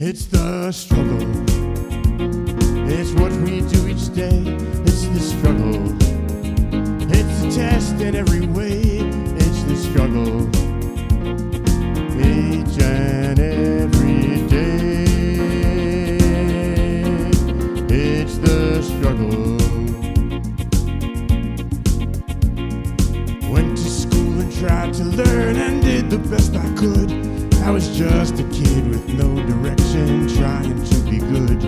It's the struggle. It's what we do each day. It's the struggle. It's a test in every way. It's the struggle. Each and every day. It's the struggle. Went to school and tried to learn and did the best I could. I was just a kid with no direction, trying to be good.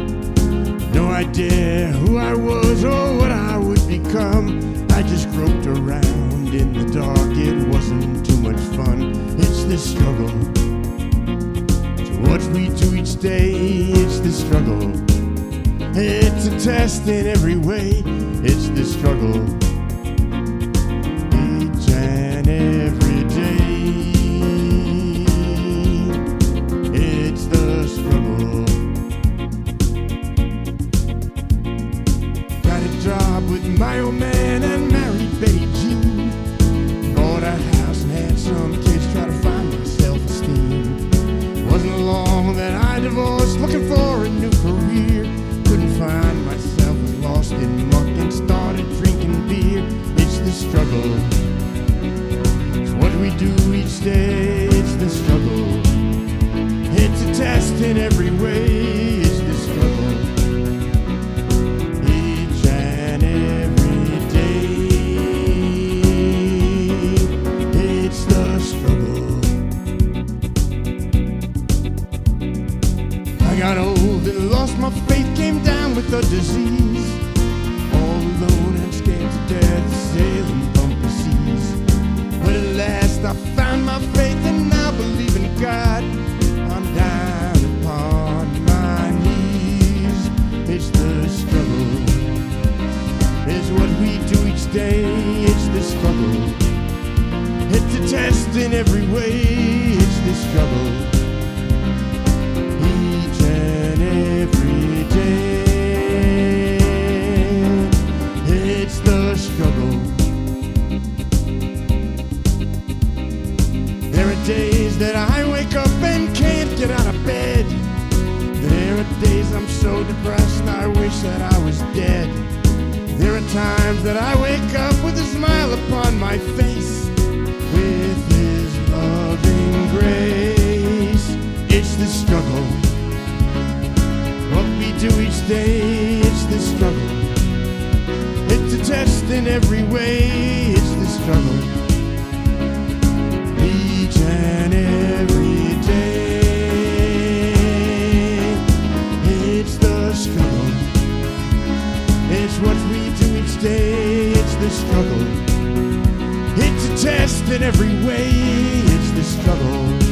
No idea who I was or what I would become. I just groped around in the dark, it wasn't too much fun. It's the struggle. It's what we do each day, it's the struggle. It's a test in every way, it's the struggle with my old man and married Betty Jean. Bought a house and had some kids, try to find my self-esteem. Wasn't long that I divorced, looking for a new career. Couldn't find myself, was lost in muck and started drinking beer. It's the struggle. It's what we do each day. Lost my faith, came down with a disease. All alone and scared to death, sailing bumpy seas. But at last I found my faith and now believe in God. I'm down upon my knees. It's the struggle. It's what we do each day. It's the struggle. It's a test in every way. It's the struggle. That I wake up and can't get out of bed. There are days I'm so depressed I wish that I was dead. There are times that I wake up with a smile upon my face. With his loving grace. It's the struggle. What we do each day, it's the struggle. It's a test in every way, It's a test in every way, it's the struggle.